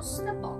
是个宝